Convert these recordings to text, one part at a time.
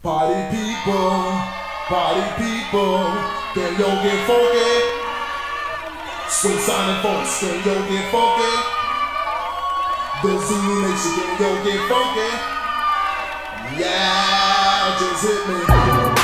Party people, party people, can yo get funky? So Sonic Folks, can yo get funky? The Zulu Nation, can yo get funky? Yeah, just hit me.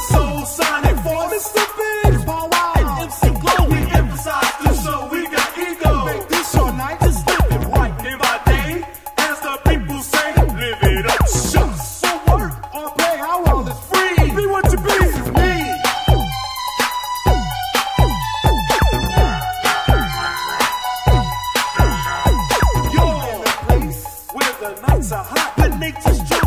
So sonic for the. MC Glow, we emphasize show, we got ego. Make this your night, it day. As the people say, live it up. So work play, how is free. Be what you be. Me. You're in place where the nights are hot, but nature's dry.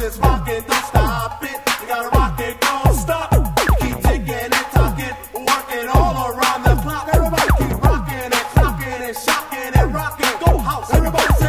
this don't stop it. You gotta rock it, don't stop. Keep ticking and talking, working all around the clock. Everybody rocking and and shocking and rocking. Go house, everybody.